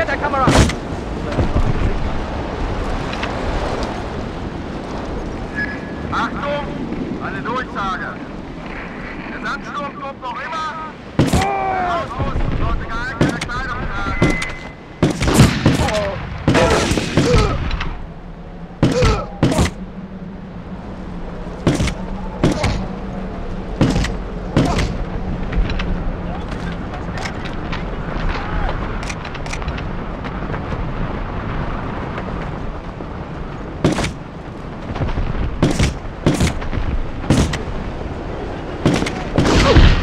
Get der Kamera! Achtung, eine Durchsage. Der Sandsturm kommt noch immer. Der Ausrüst sollte geeignete Achtung,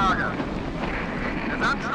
eine Durchsage.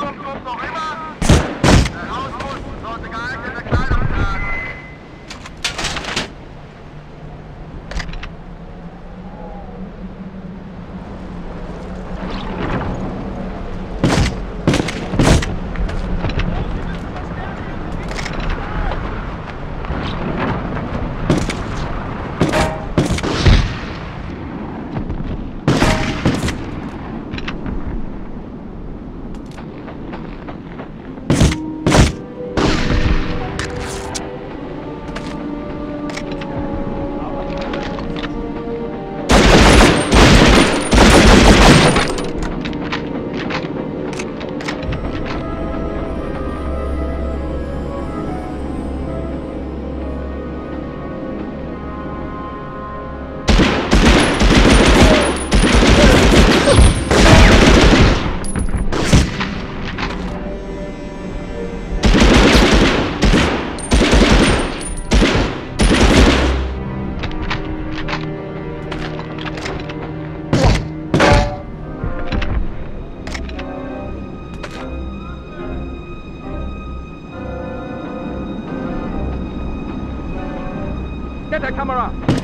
camera.